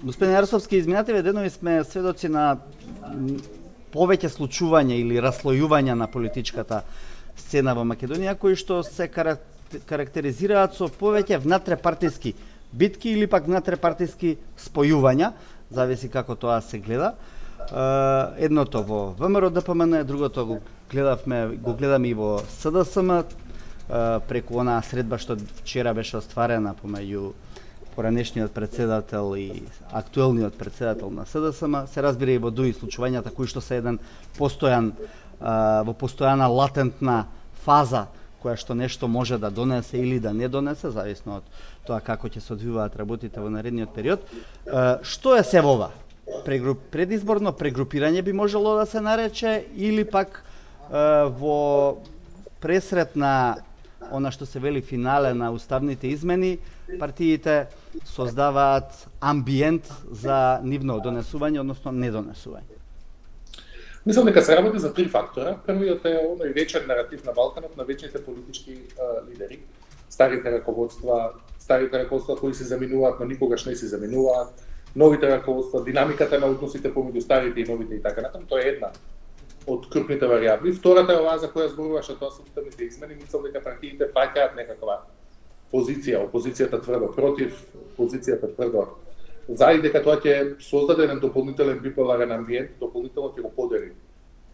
Господин Јарсовски, изминативе денови сме сведоци на повеќе случувања или раслојувања на политичката сцена во Македонија кои што се карактеризираат со повеќе внатрепартиски битки или пак внатрепартиски спојувања, зависи како тоа се гледа. Едното во ВМРО ДПМН, другото го гледавме, го гледаме и во СДСМ преку онаа средба што вчера беше остварена помеѓу поранешниот председател и актуелниот председател на СДСМ, се разбира и во други случувањата кои што се еден постојан во постојана латентна фаза која што нешто може да донесе или да не донесе, зависно од тоа како ќе се одвиваат работите во наредниот период. Што е се ова? Прегруп, предизборно прегрупирање би можело да се нарече или пак во пресрет на она што се вели финале на уставните измени, партиите создаваат амбиент за нивно донесување, односно недонесување. Мислам дека се работи за три фактора. Првиот е оној вечен наратив на Балканот на вечните политички а, лидери, старите раководства, старите раководства кои се заминуваат, но никогаш не се заминуваат, новите раководства, динамиката на односите помеѓу старите и новите и така натаму, тоа е една од крупните варијабли. Втората е оваа за која зборуваше тоа со уставните измени, мислам дека партиите фаќаат некаква позиција, опозицијата тврдо против, позицијата тврдо за и дека тоа ќе создаде еден дополнителен биполарен амбиент, дополнително ќе го подели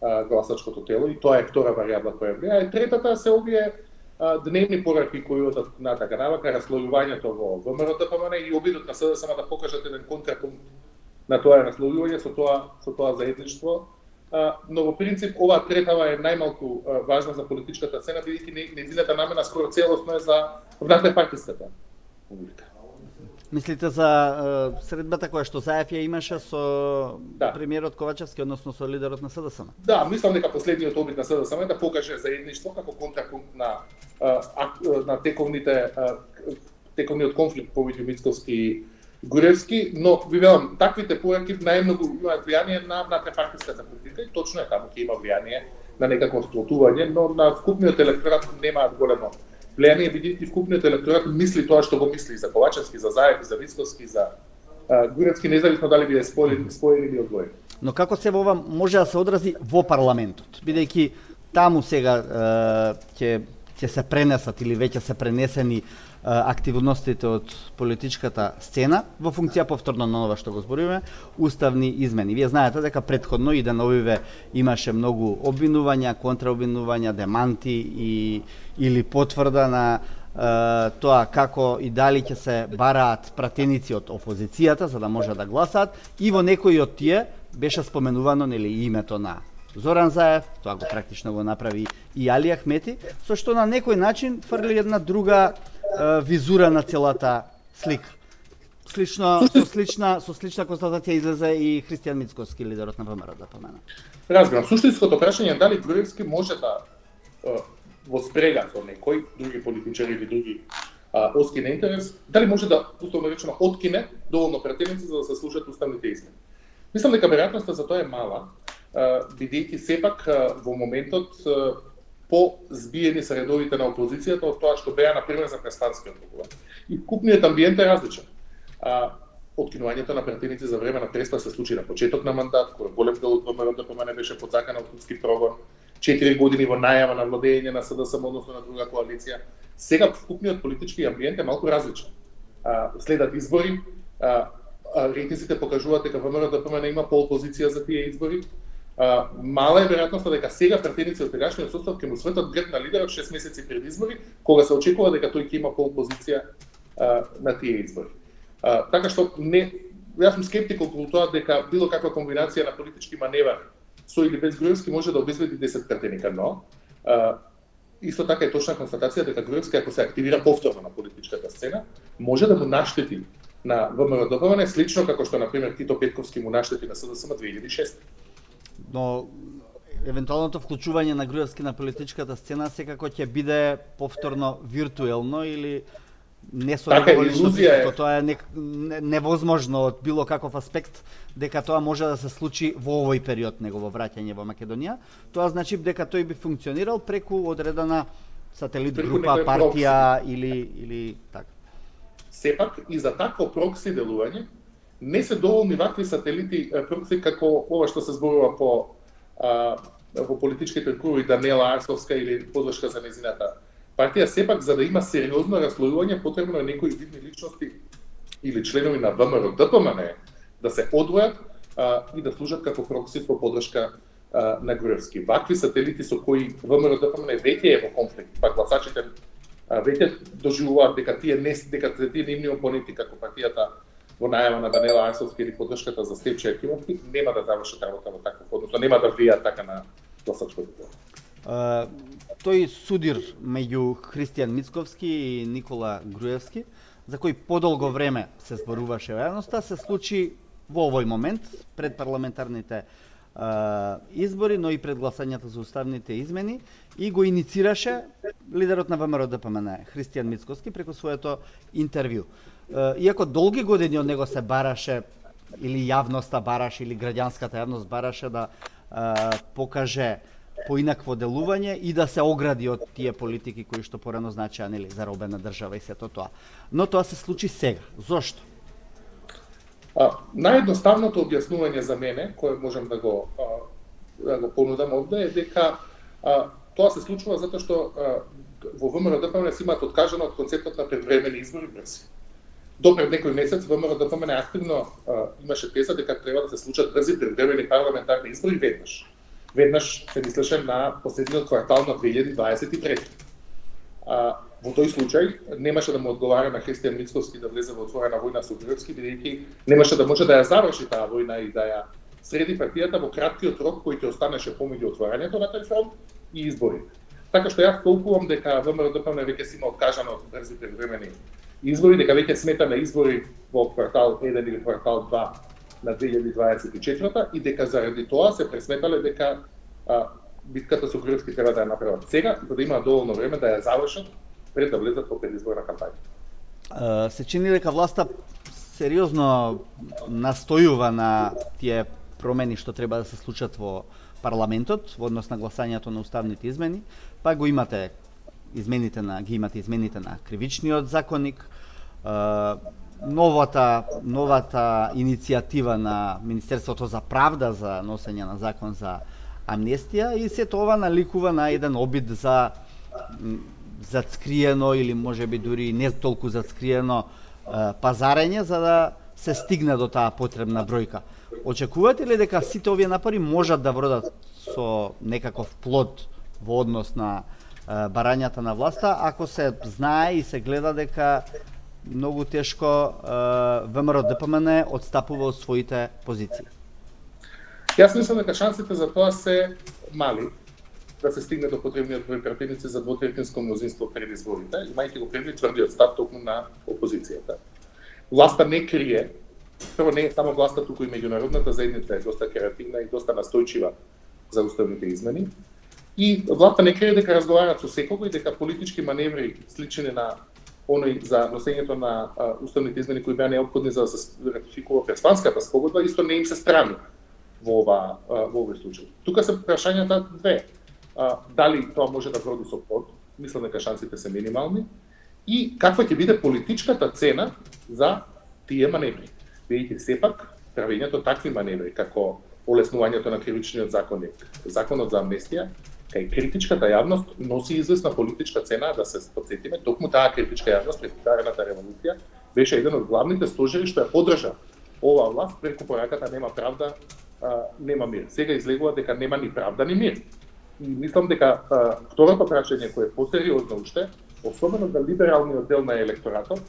а, гласачкото тело и тоа е втора варијабла која влија. И третата се овие а, дневни пораки кои одат натака навака расслојувањето во ВМРО ДПМН па и обидот на СДСМ да покажат еден контрапункт на тоа расслојување со тоа со тоа заедништво. А, но во принцип оваа третава е најмалку важна за политичката сцена бидејќи нејзината намена скоро целосно е за внатре-партиската публика. Мислите за е, средбата која што Заев ја имаше со да. премиерот Ковачевски, односно со лидерот на СДСМ? Да, мислам дека последниот обид на СДСМ е да покаже заедништво како контрапункт на на тековните тековниот конфликт помеѓу Мицковски и Гуревски, но ви велам, таквите појаки најмногу имаат влијание на внатрепартиската политика и точно е таму ќе има влијание на некакво сплотување, но на вкупниот електорат немаат големо влијание бидејќи вкупниот електорат мисли тоа што го мисли за Ковачевски, за Заев, за Висковски, за Гуревски, независно дали биде спојени, спојени или одвоени. Но како се ова може да се одрази во парламентот, бидејќи таму сега ќе ќе се пренесат или веќе се пренесени активностите од политичката сцена во функција повторно на ова што го зборуваме, уставни измени. Вие знаете дека предходно и деновиве имаше многу обвинувања, контраобвинувања, деманти и или потврда на е, тоа како и дали ќе се бараат пратеници од опозицијата за да може да гласат. и во некои од тие беше споменувано нели името на Зоран Заев, тоа го практично го направи и Али Ахмети, со што на некој начин фрли една друга визура на целата слика. Слично, со слична, со слична констатација излезе и Христијан Мицковски, лидерот на ВМРО, да помена. Разбирам. Суштинското прашање е дали Груевски може да во спрега со некој, други политичари или други а, оскине интерес, дали може да, условно речено, откине доволно претеници за да се слушат уставните измени. Мислам дека веројатноста за тоа е мала, бидејќи сепак во моментот по збиени се редовите на опозицијата од тоа што беа на пример за престанскиот договор. И купниот амбиент е различен. А, откинувањето на претеници за време на преспа се случи на почеток на мандат, кога голем дел од ВМРО ДПМН беше под закана од судски прогон, 4 години во најава на владење на СДСМ односно на друга коалиција. Сега вкупниот политички амбиент е малку различен. А, следат избори, а, а рейтинзите покажуваат дека ВМРО ДПМН има пол позиција за тие избори, Uh, мала е веројатноста дека сега претеници од сегашниот состав ќе му светат греб на лидерот 6 месеци пред избори, кога се очекува дека тој ќе има пол позиција на тие избори. А, така што не јас сум скептик околу тоа дека било каква комбинација на политички маневар со или без Груевски може да обезбеди 10 претеника, но а, исто така е точна констатација дека Груевски ако се активира повторно на политичката сцена, може да му наштети на ВМРО ДПМН слично како што на пример Тито Петковски му наштети на СДСМ 2006 но евентуалното вклучување на Груевски на политичката сцена секако ќе биде повторно виртуелно или не со така, илузија е. Тоа е не, не, невозможно од било каков аспект дека тоа може да се случи во овој период негово враќање во Македонија. Тоа значи дека тој би функционирал преку одредена сателит преку група, партија прокси. или или така. Сепак и за такво прокси делување не се доволни вакви сателити прокси како ова што се зборува по а, во политичките круги Данела Арсовска или подлошка за незината партија, сепак за да има сериозно раслојување потребно е некои видни личности или членови на ВМРО ДПМН да се одвојат а, и да служат како прокси во подршка на Груевски. Вакви сателити со кои ВМРО ДПМН веќе е во конфликт, па гласачите веќе доживуваат дека тие не дека тие нивни опоненти како партијата во најава на Данела Арсовски или поддршката за Степче Акимовски нема да завршат работа во таков, односно нема да влијаат така на гласачкото тој судир меѓу Христијан Мицковски и Никола Груевски, за кој подолго време се зборуваше во јавноста, се случи во овој момент, пред парламентарните избори, но и пред гласањето за уставните измени и го иницираше лидерот на ВМРО да ДПМН, Христијан Мицковски, преку своето интервју. Иако долги години од него се бараше или јавноста бараше или граѓанската јавност бараше да покаже поинакво делување и да се огради од тие политики кои што порано значеа нели заробена држава и сето тоа. Но тоа се случи сега. Зошто? А, наједноставното објаснување за мене, кое можам да го а, да го понудам овде е дека а, тоа се случува затоа што а, во ВМРО ДПМН се имаат откажано од концептот на предвремени избори брзи. До пред некој месец ВМРО ДПМН активно а, имаше теза дека треба да се случат брзи предвремени парламентарни избори веднаш веднаш се мислеше на последниот квартал на 2023. А, во тој случај немаше да му одговара на Христијан Мицковски да влезе во отворена војна со Грцки, бидејќи немаше да може да ја заврши таа војна и да ја среди партијата во краткиот рок кој ќе останеше помеѓу отворањето на тој фронт и изборите. Така што јас толкувам дека ВМРО ДПМН веќе си има откажано од брзите времени избори, дека веќе сметаме избори во квартал 1 или квартал 2 на 2024 и дека заради тоа се пресметале дека а, битката со Грцки треба да ја направат сега, за да има доволно време да ја завршат пред да влезат во предизборна кампања. Се чини дека власта сериозно настојува на тие промени што треба да се случат во парламентот во однос на гласањето на уставните измени, па го имате измените на ги имате измените на кривичниот законник, новата новата иницијатива на Министерството за правда за носење на закон за амнестија и се тоа наликува на еден обид за зацкриено или може би дури не толку зацкриено пазарење за да се стигне до таа потребна бројка. Очекувате ли дека сите овие напори можат да вродат со некаков плод во однос на барањата на власта, ако се знае и се гледа дека многу тешко ВМРО ДПМН одстапува од своите позиции. Јас мислам дека шансите за тоа се мали да се стигне до потребниот број претседници за двотретинско мнозинство пред изборите, имајќи го предвид тврдиот став токму на опозицијата. Власта не крие, прво не е само власта, туку и меѓународната заедница е доста креативна и доста настојчива за уставните измени. И власта не крие дека разговараат со секого и дека политички маневри слични на оној за носењето на а, уставните измени кои беа неопходни за да се ратификува Преспанската спогодба, исто не им се страни во ова во овој случај. Тука се прашањата две. А, дали тоа може да гроди со плод? Мислам дека шансите се минимални. И каква ќе биде политичката цена за тие маневри? Бидејќи сепак правењето такви маневри како олеснувањето на кривичниот законник, законот за амнестија кај критичката јавност носи известна политичка цена, да се подсетиме, токму таа критичка јавност пред револуција беше еден од главните стожери што ја подржа оваа власт преку пораката нема правда, а, нема мир. Сега излегува дека нема ни правда ни мир. И мислам дека а, второто прашање кое е посериозно уште, особено за либералниот дел на електоратот,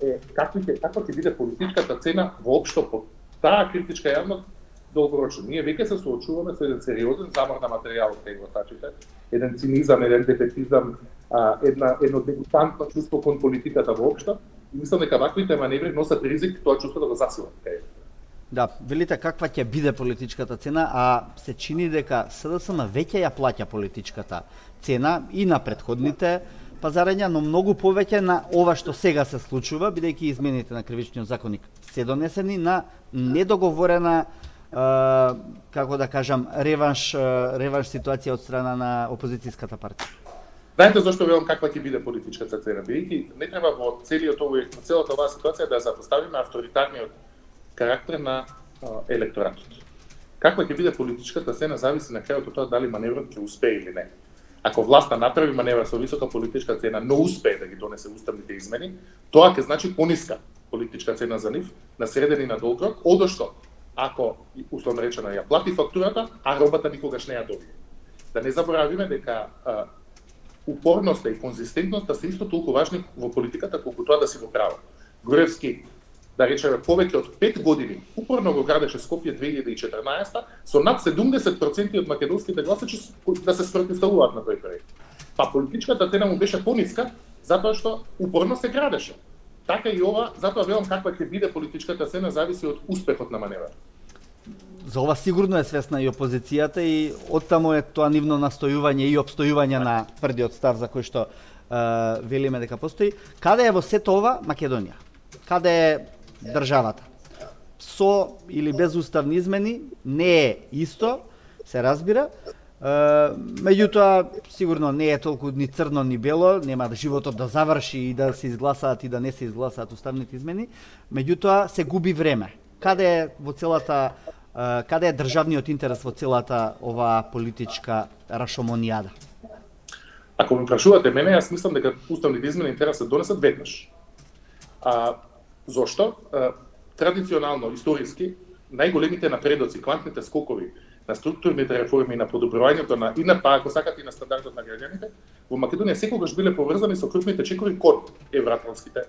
е какви ќе каква ќе биде политичката цена воопшто по таа критичка јавност долгорочно. Ние веќе се соочуваме со еден сериозен замор на материјалот кај гласачите, еден цинизам, еден дефетизам, а, една едно дегутантно чувство кон политиката воопшто. И мислам дека ваквите маневри носат ризик тоа чувство да го засилат кај Да, велите каква ќе биде политичката цена, а се чини дека СДСМ веќе ја плаќа политичката цена и на предходните пазарења, но многу повеќе на ова што сега се случува, бидејќи измените на кривичниот законник се донесени на недоговорена како да кажам, реванш, реванш ситуација од страна на опозицијската партија? Па Знаете зашто велам каква ќе биде политичката цена? Бидејќи не треба во целиот овој, во целата оваа ситуација да запоставиме авторитарниот карактер на електоратот. Каква ќе биде политичката сцена зависи на крајот од тоа дали маневрот ќе успее или не. Ако власта направи маневра со висока политичка цена, но успее да ги донесе уставните измени, тоа ќе значи пониска политичка цена за нив на среден и на долг рок, одошто ако условно речено ја плати фактурата, а робата никогаш не ја добие. Да не заборавиме дека а, упорноста и конзистентноста се исто толку важни во политиката колку тоа да си во право. Груевски да речеме повеќе од 5 години упорно го градеше Скопје 2014 со над 70% од македонските гласачи да се спротивставуваат на тој проект. Па политичката цена му беше пониска затоа што упорно се градеше. Така и ова, затоа велам каква ќе биде политичката цена зависи од успехот на маневрот. За ова сигурно е свесна и опозицијата и оттаму е тоа нивно настојување и обстојување на тврдиот став за кој што е, велиме дека постои. Каде е во сето ова Македонија? Каде е државата. Со или без уставни измени не е исто, се разбира. меѓутоа, сигурно не е толку ни црно ни бело, нема да животот да заврши и да се изгласаат и да не се изгласаат уставните измени, меѓутоа се губи време. Каде е во целата каде е државниот интерес во целата оваа политичка рашомонијада? Ако ме прашувате мене, јас мислам дека уставните измени интерес се донесат веднаш. А, Зошто? Традиционално, историски, најголемите напредоци, квантните скокови на структурните реформи и на подобрувањето на и на па ако сакате и на стандардот на граѓаните, во Македонија секогаш биле поврзани со крупните чекори кон евроатланските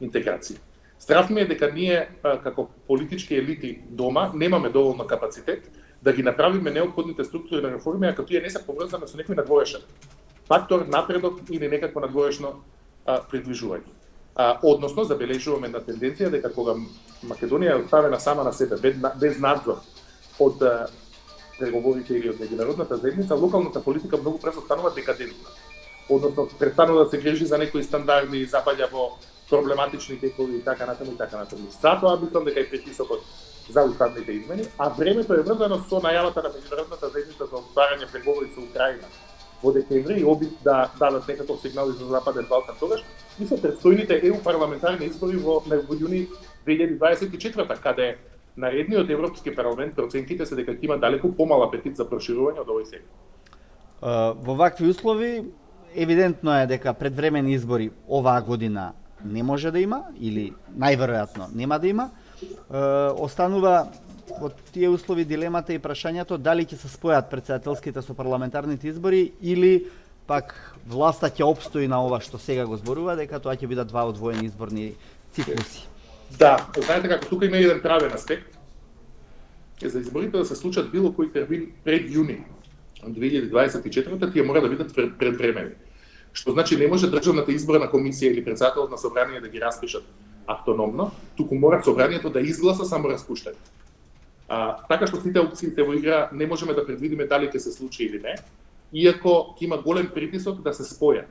интеграции. Страф ми е дека ние како политички елити дома немаме доволно капацитет да ги направиме необходните структурни реформи, а като тие не се поврзани со некој надворешен фактор, напредок или некакво надворешно придвижување. А, односно, забележуваме на тенденција дека кога Македонија е оставена сама на себе, без, без надзор од преговорите или од меѓународната заедница, локалната политика многу пресо станува декадентна. Односно, престанува да се грижи за некои стандарди, запаѓа во проблематични текови и така натаму и така натаму. Затоа мислам дека е притисокот за уставните измени, а времето е врзано со најавата на меѓународната заедница за отварање преговори со Украина во декември и обид да дадат некаков сигнал за Западен Балкан тогаш, и со предстојните ЕУ парламентарни избори во, во јуни 2024 каде наредниот Европски парламент процентите се дека има далеку помал апетит за проширување од овој сектор. Во вакви услови евидентно е дека предвремени избори оваа година не може да има или најверојатно нема да има. Останува во тие услови дилемата и прашањето дали ќе се спојат председателските со парламентарните избори или пак власта ќе обстои на ова што сега го зборува дека тоа ќе бидат два одвоени изборни циклуси. Да, знаете како тука има еден правен аспект. За изборите да се случат било кој термин пред јуни 2024 тие мора да бидат предвремени. Што значи не може државната изборна комисија или председателот на собрание да ги распишат автономно, туку мора собранието да изгласа само распуштање. А, така што сите опции се во игра не можеме да предвидиме дали ќе се случи или не, иако ќе има голем притисок да се спојат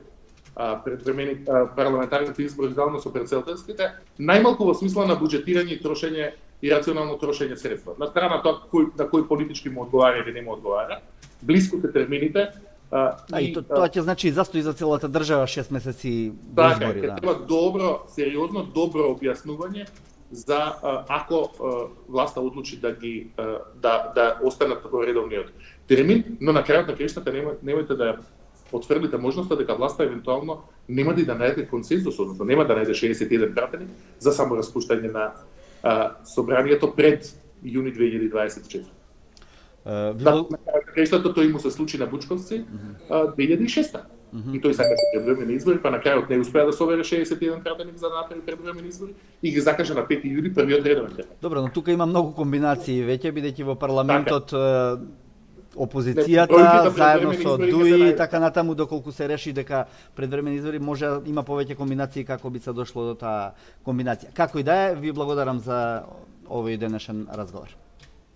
а, предвремени парламентарните избори заедно со председателските, најмалку во смисла на буџетирање и трошење и рационално трошење средства. На страна тоа кој на кој политички му одговара или не му одговара, блиску се термините, А, а и, и то, тоа ќе значи застои за целата држава 6 месеци така, избори, да. Треба добро, сериозно, добро објаснување за ако власта одлучи да ги да да останат во редовниот термин, но на крајот на краиштата нема, немојте да отфрлите можноста дека власта евентуално нема да, да најде консензус, односно нема да најде 61 пратени за само распуштање на а, собранието пред јуни 2024. Uh, да, на краиштата тој му се случи на Бучковци uh -huh. 2006 Mm -hmm. И тој сакаше предвремени избори, па на крајот не успеа да собере 61 пратеник за да направи предвремени избори и ги закажа на 5 јули првиот редовен ден. Добро, но тука има многу комбинации веќе бидејќи во парламентот така. опозицијата не, заедно со ДУИ и така натаму доколку се реши дека предвремени избори може има повеќе комбинации како би се дошло до таа комбинација. Како и да е, ви благодарам за овој денешен разговор.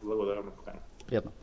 Благодарам на покана. Пријатно.